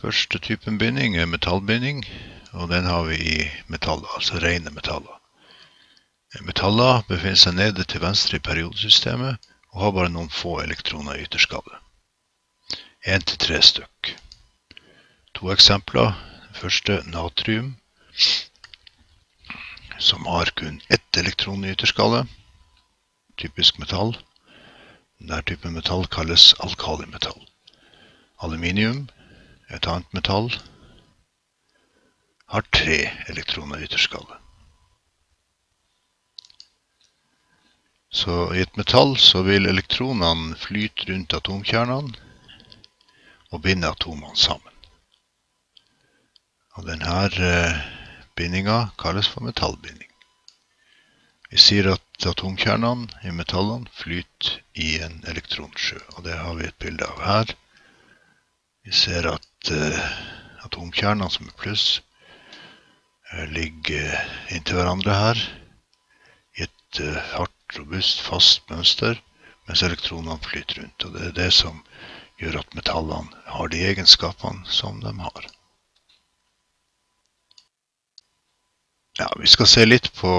Første typen binding er metallbinding, og den har vi i metaller, altså rene metaller. Metaller befinner seg nede til venstre i periodesystemet og har bare noen få elektroner i ytterskallet. Én til tre stykk. To eksempler. Første natrium, som har kun ett elektron i ytterskallet. Typisk metall. Denne typen metall kalles alkalimetall. Aluminium, et annet metall, har tre elektroner i ytterskallet. Så i et metall så vil elektronene flyte rundt atomkjernene og binde atomene sammen. Og denne eh, bindinga kalles for metallbinding. Vi sier at atomkjernene i metallene flyter i en elektronsjø, og det har vi et bilde av her. Vi ser at uh, atomkjernene som er pluss, uh, ligger inntil hverandre her i et uh, hardt, robust, fast mønster, mens elektronene flyter rundt. Og det er det som gjør at metallene har de egenskapene som de har. Ja, Vi skal se litt på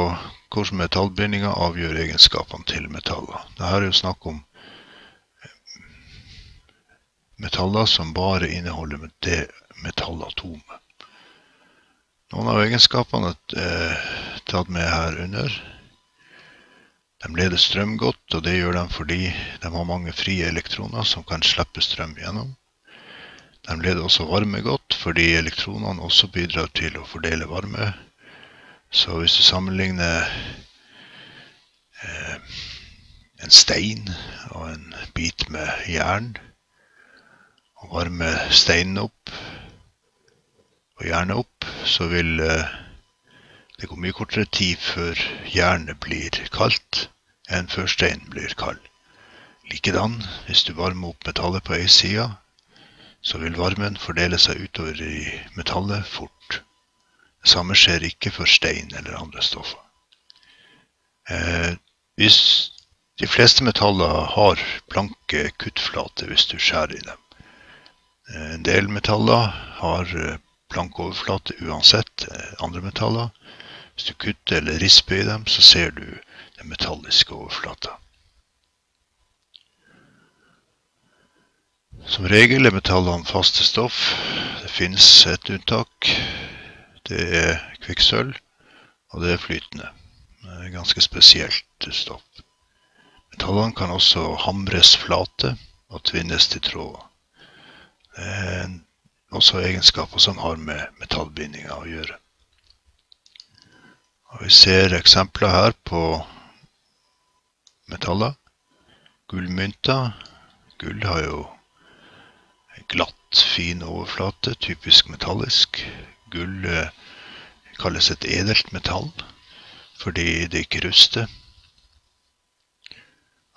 hvordan metallbindinger avgjør egenskapene til metaller. Dette er jo snakk om metaller som bare inneholder det metallatomet. Noen av egenskapene er eh, tatt med her under. De leder strøm godt, og det gjør de fordi de har mange frie elektroner som kan slippe strøm gjennom. De leder også varme godt, fordi elektronene også bidrar til å fordele varme. Så hvis du sammenligner eh, en stein og en bit med jern, og varme steinen opp, og jernet opp, så vil eh, det gå mye kortere tid før jernet blir kaldt enn før steinen blir kald. Likedan, hvis du varmer opp metallet på ei side, så vil varmen fordele seg utover i metallet fort. Det samme skjer ikke for stein eller andre stoffer. Eh, hvis de fleste metaller har blanke kuttflater hvis du skjærer i dem. Eh, en del metaller har eh, blank overflate uansett eh, andre metaller. Hvis du kutter eller risper i dem, så ser du den metalliske overflata. Som regel er metallene faste stoff. Det finnes et unntak. Det er kvikksølv, og det er flytende. Det er ganske spesielt stoff. Metallene kan også hamres flate og tvinnes til tråder. Eh, også egenskaper som har med metallbindinger å gjøre. Og vi ser eksempler her på metaller. Gullmynter. Gull har jo glatt, fin overflate, typisk metallisk. Gull eh, kalles et edelt metall fordi det ikke ruster.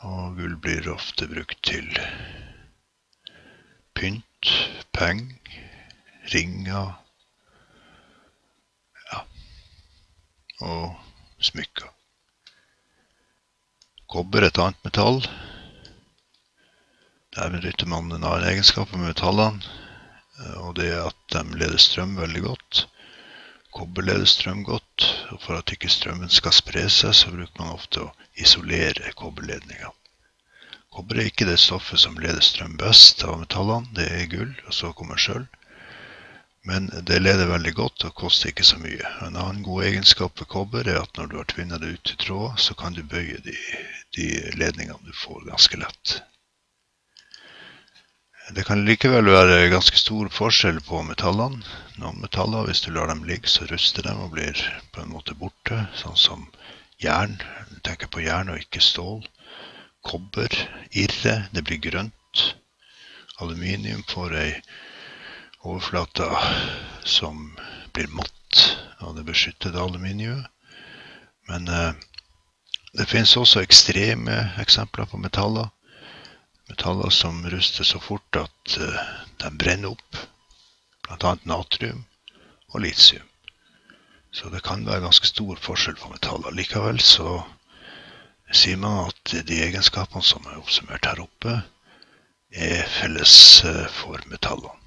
Og gull blir ofte brukt til pynt penger, ringer ja, og smykker. Kobber er et annet metall. Der benytter man en annen egenskap med metallene, og det er at de leder strøm veldig godt. Kobber leder strøm godt, og for at ikke strømmen skal spre seg, så bruker man ofte å isolere kobberledningene. Kobber er ikke det stoffet som leder strøm best av metallene. Det er gull, og så kommer sølv. Men det leder veldig godt og koster ikke så mye. En annen god egenskap ved kobber er at når du har tvinnet det ut til tråder, så kan du bøye de, de ledningene du får, ganske lett. Det kan likevel være ganske stor forskjell på metallene. Noen metaller, hvis du lar dem ligge, så ruster de og blir på en måte borte. Sånn som jern. Du tenker på jern og ikke stål kobber, irre, det blir grønt. Aluminium får ei overflate som blir matt av det beskyttede aluminiumet. Men eh, det finnes også ekstreme eksempler på metaller. Metaller som ruster så fort at eh, de brenner opp. Bl.a. natrium og litium. Så det kan være ganske stor forskjell på metaller. Likevel så sier man at de egenskapene som er oppsummert her oppe, er felles eh, for metallene.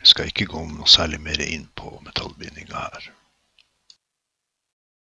Vi skal ikke gå noe særlig mer inn på metallbindinga her.